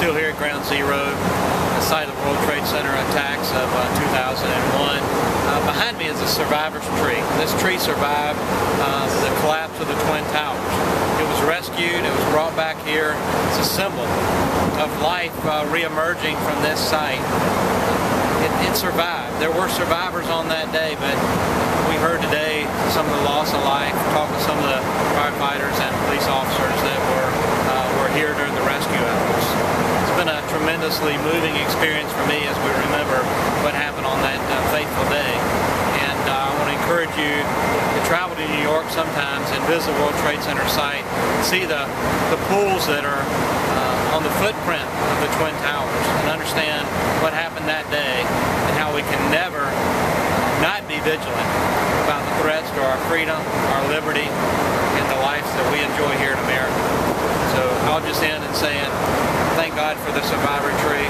still here at Ground Zero, the site of the World Trade Center attacks of uh, 2001. Uh, behind me is a survivor's tree. This tree survived uh, the collapse of the Twin Towers. It was rescued, it was brought back here. It's a symbol of life uh, re-emerging from this site. It, it survived. There were survivors on that day, but we heard today some of the loss of life, talked with some of the firefighters and police officers that were, uh, were here during the rescue efforts. It's been a tremendously moving experience for me as we remember what happened on that uh, fateful day. And uh, I want to encourage you to travel to New York sometimes and visit the World Trade Center site, see the, the pools that are uh, on the footprint of the Twin Towers, and understand what happened that day and how we can never not be vigilant about the threats to our freedom, our liberty, and the life that we enjoy here in America. So I'll just end in saying God for the Survivor Tree.